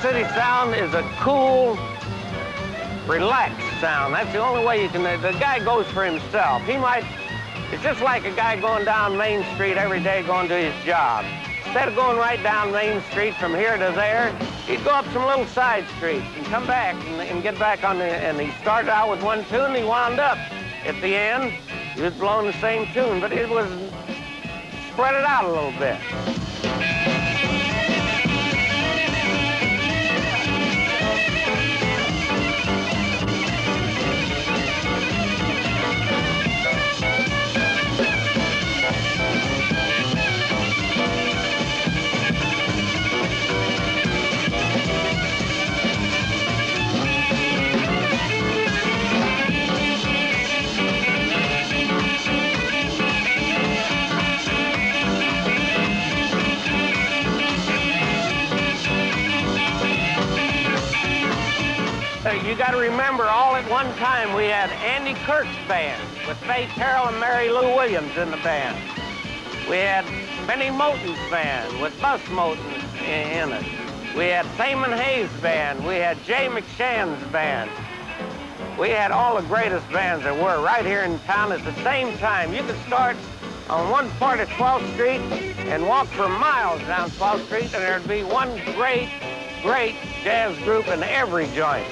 City sound is a cool, relaxed sound. That's the only way you can, the guy goes for himself. He might, it's just like a guy going down Main Street every day going to his job. Instead of going right down Main Street from here to there, he'd go up some little side streets and come back and, and get back on the, and he started out with one tune and he wound up. At the end, he was blowing the same tune, but it was spread it out a little bit. You got to remember, all at one time, we had Andy Kirk's band with Pha Terrell and Mary Lou Williams in the band. We had Bennie Moten's band with Bus Moten in it. We had Thamon Hayes' band. We had Jay McShann's band. We had all the greatest bands there were right here in town at the same time. You could start on one part of 12th Street and walk for miles down 12th Street, and there'd be one great great jazz group in every joint.